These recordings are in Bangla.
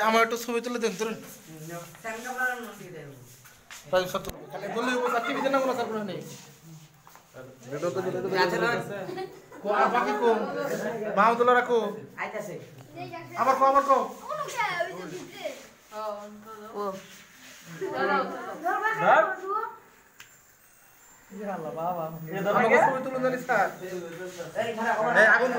আমার একটু ছবি তুলে দেন তাই সত্য। খালি বললে স্যার টিভিতে না কোনো স্যার কোনো নেই কো আর বাকি কো মাহমুদুল্লাহ আবার কো আবার কো কোন কে ওই যে ভিতরে আমাকে ছবি তুলে দেন স্যার এই আগুন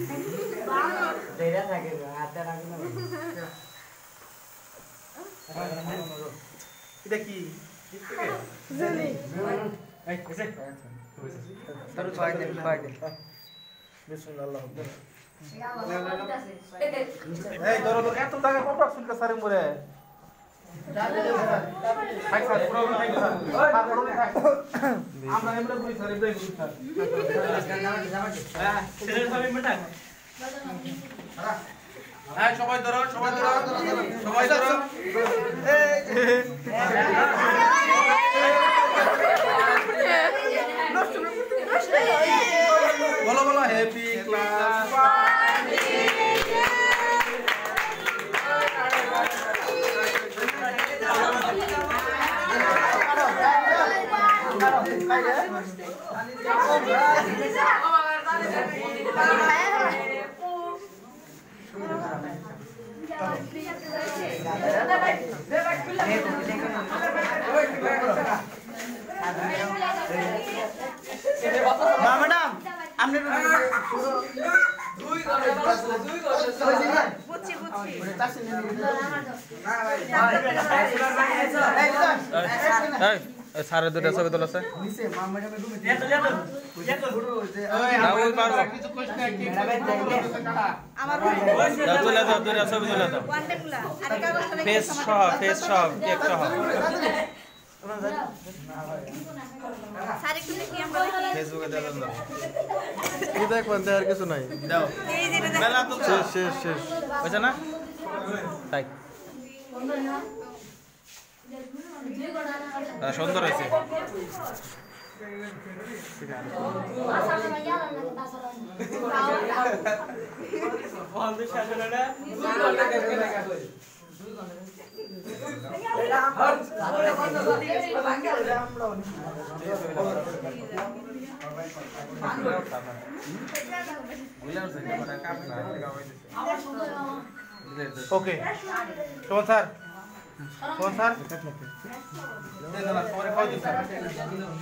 কিছু বাজে কোনো গান বাজে কোনো কি? কয় দুইটা একসাথে জানাবি বলল না আগ কথা। বিসমিল্লাহ এই ধরো এত টাকা কত শুনতে সারি মরে সবাই ধরো সবাই ধরো। সবাই ধরো। ম্যাডাম আপনি সাড়ে দুটা ছবি তোলা আছে। তুলে দাও দুটা ছবি তুলে দাও। ফেস সহ ফেস সহ কেক কিছু নাই। শেষ শেষ না? তাই। সুন্দর হয়েছে। Okay Shobhan sir Shobhan sir